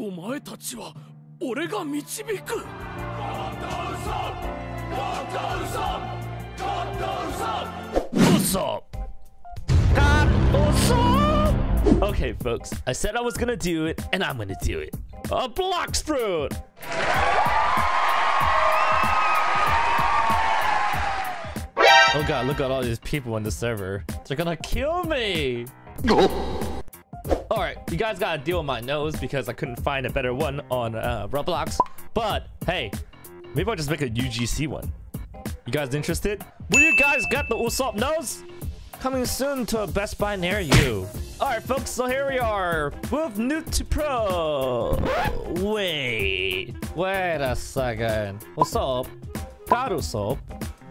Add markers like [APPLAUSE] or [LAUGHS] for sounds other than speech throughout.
お前たちは俺が導くゴッドウソンゴッドウソンゴッドウソン Awesome. Okay, folks, I said I was gonna do it, and I'm gonna do it. A Blox Fruit! Oh god, look at all these people on the server. They're gonna kill me! [LAUGHS] Alright, you guys gotta deal with my nose because I couldn't find a better one on uh, Roblox. But, hey, maybe I'll just make a UGC one. You guys interested? Will you guys get the Usopp nose? Coming soon to a Best Buy near you. Alright folks, so here we are with Noob to Pro. Wait, wait a second. What's up? God Usopp.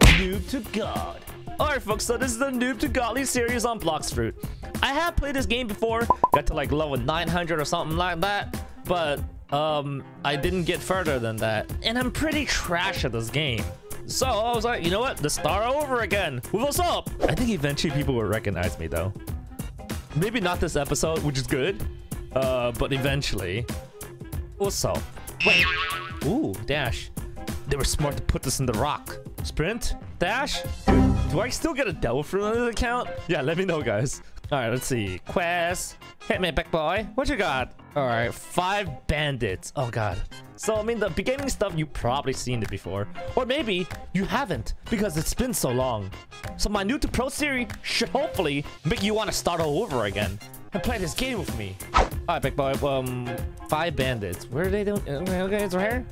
Noob to God. Alright folks, so this is the Noob to Godly series on Blox Fruit. I have played this game before, got to like level 900 or something like that, but um, I didn't get further than that. And I'm pretty trash at this game. So I was like, you know what? Let's start over again. What's up? I think eventually people will recognize me though. Maybe not this episode, which is good, uh, but eventually. What's up? Wait. Ooh, dash. They were smart to put this in the rock. Sprint? Dash? Do I still get a devil fruit on this account? Yeah, let me know, guys. All right, let's see. Quest. Hit me, big boy. What you got? All right, five bandits. Oh, God. So, I mean, the beginning stuff, you probably seen it before. Or maybe you haven't because it's been so long. So my Noob to Pro series should hopefully make you want to start all over again and play this game with me. All right, big boy. Um, five bandits. Where are they doing? Okay, it's right here.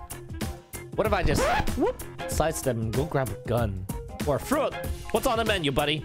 What if I just whoop, sidestep and go grab a gun? Or fruit? What's on the menu, buddy?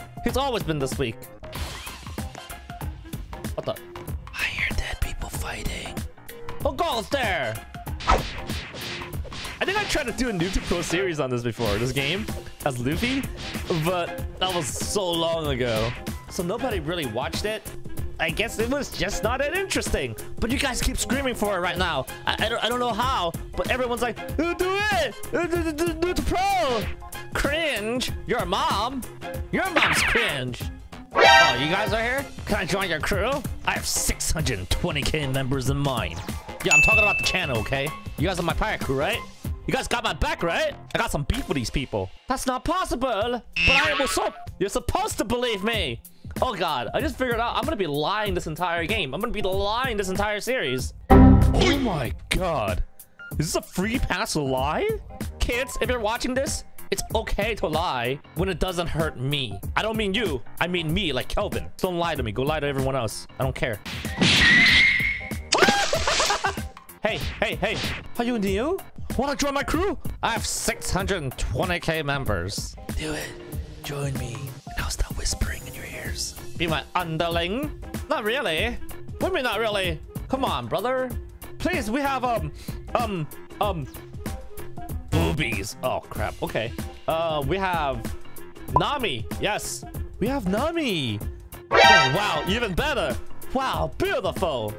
It's always been this week. What the? I hear dead people fighting. Oh, goes there? I think I tried to do a Noob to Pro series on this before, this game, as Luffy, but that was so long ago. So nobody really watched it. I guess it was just not that interesting. But you guys keep screaming for it right now. I, I, don't, I don't know how, but everyone's like, "Uh, do it! Do, do, do the pro! Cringe! Your mom? Your mom's cringe! Oh, you guys are here? Can I join your crew? I have 620k members in mine. Yeah, I'm talking about the channel, okay? You guys are my pirate crew, right? You guys got my back, right? I got some beef with these people. That's not possible. But I was so... You're supposed to believe me. Oh god, I just figured out I'm gonna be lying this entire game. I'm gonna be lying this entire series. Oh my god. Is this a free pass to lie? Kids, if you're watching this, it's okay to lie when it doesn't hurt me. I don't mean you. I mean me, like Kelvin. Don't lie to me. Go lie to everyone else. I don't care. [LAUGHS] hey, hey, hey. Are you new? Wanna join my crew? I have 620k members. Do it. Join me. And I'll stop whispering in your ears. Be my underling? Not really. What do you mean not really? Come on, brother. Please, we have, um, um, um, Oh, crap. Okay. Uh, we have Nami. Yes. We have Nami. Oh, wow. Even better. Wow. Beautiful.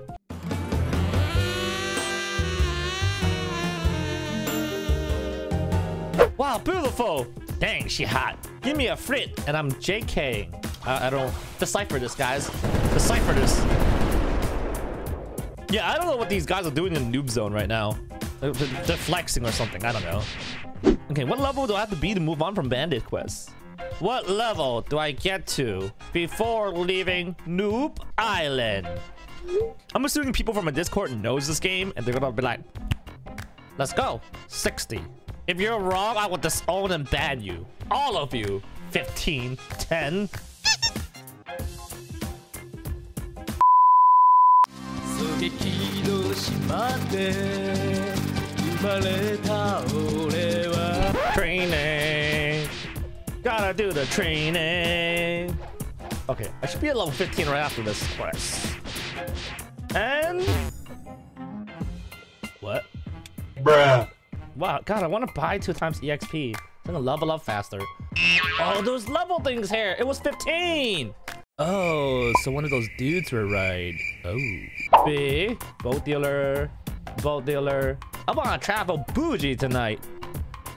Wow, beautiful. Dang, she hot. Give me a frit, and I'm JK. I, I don't decipher this, guys. Decipher this. Yeah, I don't know what these guys are doing in noob zone right now. They're, they're flexing or something. I don't know. Okay, what level do I have to be to move on from bandit quests? What level do I get to before leaving Noob Island? I'm assuming people from a Discord knows this game and they're gonna be like, let's go. 60. If you're wrong, I will disown and ban you. All of you. 15, 10. Training. Gotta do the training. Okay, I should be at level 15 right after this quest. And What? Bruh. Wow, God, I want to buy two times EXP. I'm gonna level up faster. Oh, those level things here. It was 15. Oh, so one of those dudes were right. Oh. B, boat dealer, boat dealer. I want to travel bougie tonight.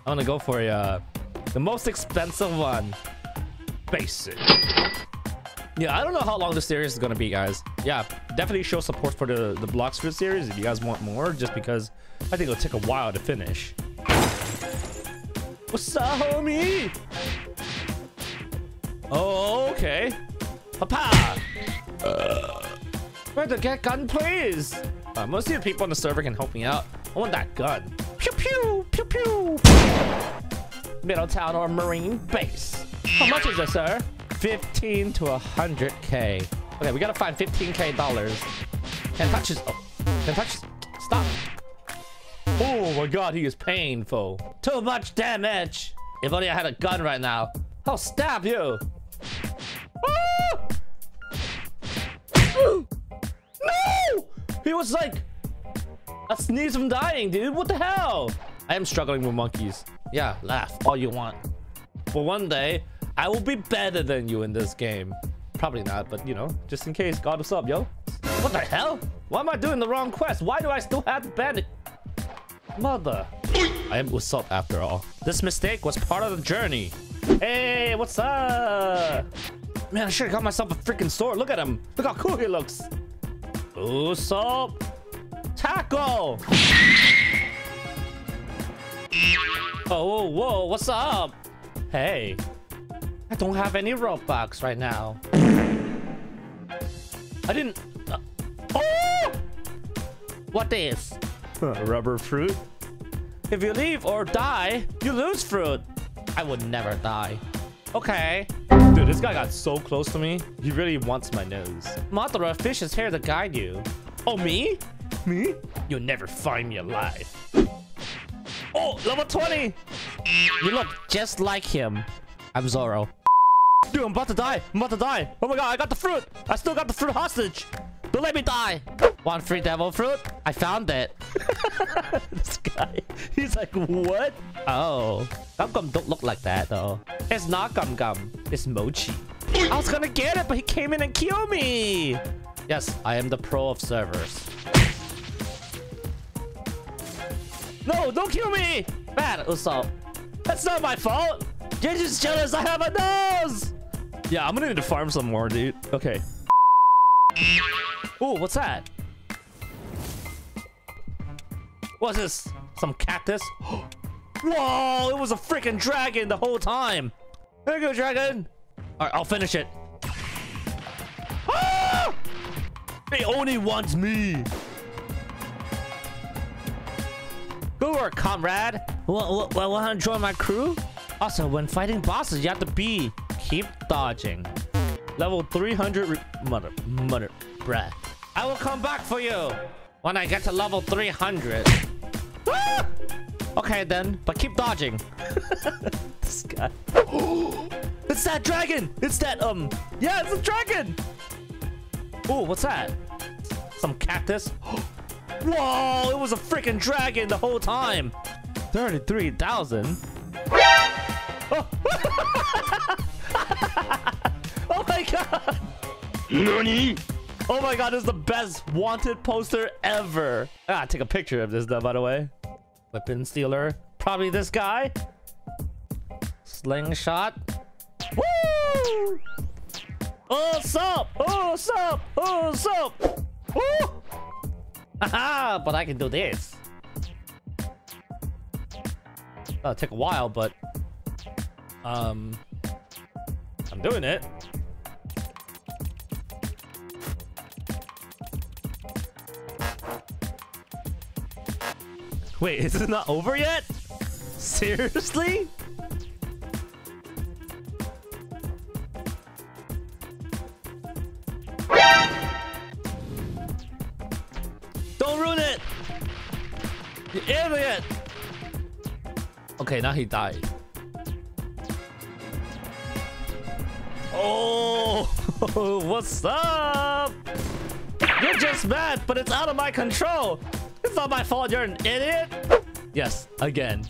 I'm gonna go for uh, the most expensive one. Basic. Yeah, I don't know how long this series is gonna be, guys. Yeah, definitely show support for the the Fruit series if you guys want more. Just because I think it'll take a while to finish. What's up, homie? Oh, okay. Papa. Uh, where to get gun, please? Uh, most of the people on the server can help me out. I want that gun. Pew pew pew pew. Middletown or Marine Base. How much is it, sir? 15 to 100k. Okay, we gotta find 15k dollars. Can't touch his. Oh, can't touch his. Stop. Oh my god, he is painful. Too much damage. If only I had a gun right now. I'll stab you. He was like a sneeze from dying, dude. What the hell? I am struggling with monkeys. Yeah, laugh all you want. But one day, I will be better than you in this game. Probably not, but you know, just in case. God, what's up, yo? What the hell? Why am I doing the wrong quest? Why do I still have the bandit? Mother. I am Usopp after all. This mistake was part of the journey. Hey, what's up? Man, I should have got myself a freaking sword. Look at him. Look how cool he looks. Usopp. Tackle. Oh, whoa, what's up? Hey. I don't have any Robux right now. I didn't... Uh, oh! What is? rubber fruit? If you leave or die, you lose fruit. I would never die. Okay. Dude, this guy got so close to me. He really wants my nose. Mothra, fish is here to guide you. Oh, me? Me? You'll never find me alive. Oh, level 20! You look just like him. I'm Zoro. Dude, I'm about to die. I'm about to die. Oh my god, I got the fruit. I still got the fruit hostage. Don't let me die. Want free devil fruit? I found it. [LAUGHS] this guy, he's like, what? Oh, Gum Gum don't look like that though. It's not Gum Gum. It's Mochi. [GASPS] I was gonna get it, but he came in and killed me. Yes, I am the pro of servers. No, don't kill me! Bad, Usopp. That's not my fault. You're just jealous I have a nose! Yeah, I'm gonna need to farm some more, dude. Okay. Oh, what's that? What's this? Some cactus? [GASPS] Whoa, it was a freaking dragon the whole time. There you go, dragon. All right, I'll finish it. [GASPS] Ah! He only wants me. Good work, comrade. Well, well, Want to join my crew? Also, when fighting bosses, you have to be keep dodging. Level 300. Mother, mother, bruh. I will come back for you when I get to level 300. Ah! Okay then, but keep dodging. [LAUGHS] this guy. [GASPS] it's that dragon. It's that um. Yeah, it's a dragon. Oh, what's that? Some cactus. [GASPS] Whoa! It was a freaking dragon the whole time. Thirty-three thousand. Oh. [LAUGHS] oh my god! Nani? Oh my god, this is the best wanted poster ever. Ah, take a picture of this though, by the way. Weapon stealer. Probably this guy. Slingshot. Woo! Oh, sup! Oh, sup! Oh, sup! Woo! Haha, but I can do this. That'll take a while, but... Um... I'm doing it. Wait, is it not over yet? Seriously? Don't ruin it! You idiot! Okay, now he died. Oh, [LAUGHS] what's up? You're just mad, but it's out of my control. It's not my fault you're an idiot. Yes, again.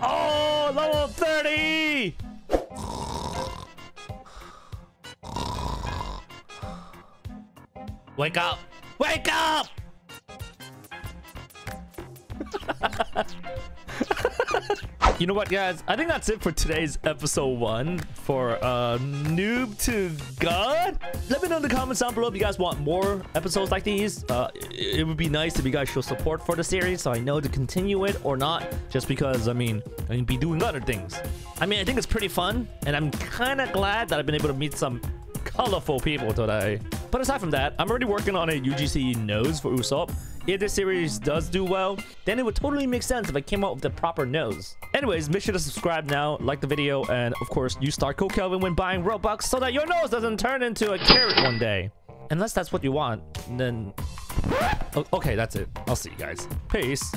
Oh, level 30! Wake up! Wake up! You know what, guys? I think that's it for today's episode one for uh, Noob to God. Let me know in the comments down below if you guys want more episodes like these. Uh, it, would be nice if you guys show support for the series so I know to continue it or not. Just because, I mean, I can be doing other things. I mean, I think it's pretty fun, and I'm kind of glad that I've been able to meet some colorful people today. But aside from that, I'm already working on a UGC nose for Usopp. If this series does do well, then it would totally make sense if I came up with the proper nose. Anyways, make sure to subscribe now, like the video, and of course, use star code Kelvin when buying Robux so that your nose doesn't turn into a carrot one day. Unless that's what you want, then... Okay, that's it. I'll see you guys. Peace.